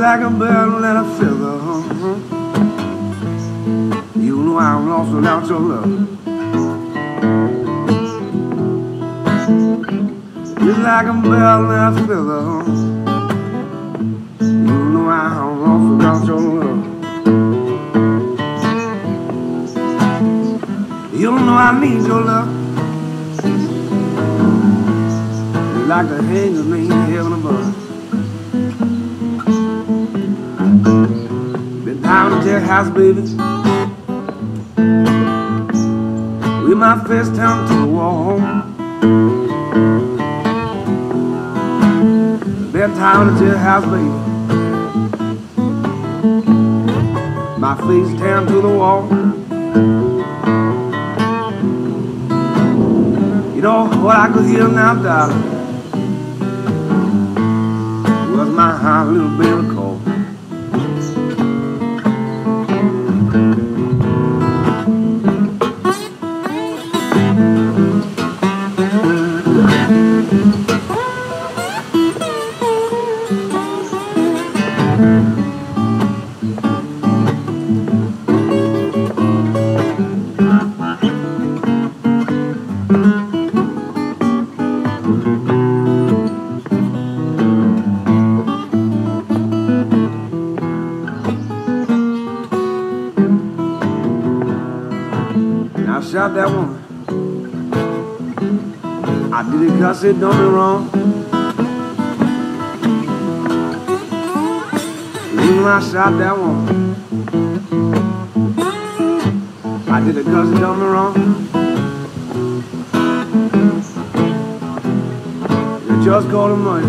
like a bird and a feather. huh? You know I'm lost without your love. Just like a bird and a feather. You know I'm lost without your love. You don't know I need your love. Like the angels made in heaven above. Been down to jailhouse, baby. With my face turned to the wall. Been down to jailhouse, baby. My face turned to the wall. You know what I could hear now, darling, was my little baby I shot that woman. I did it cause it done me wrong. Even I shot that woman. I did it cause it done me wrong. You just called the money.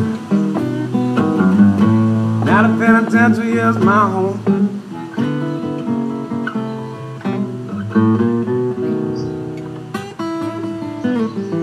Now the penitentiary is my home. Mm-hmm.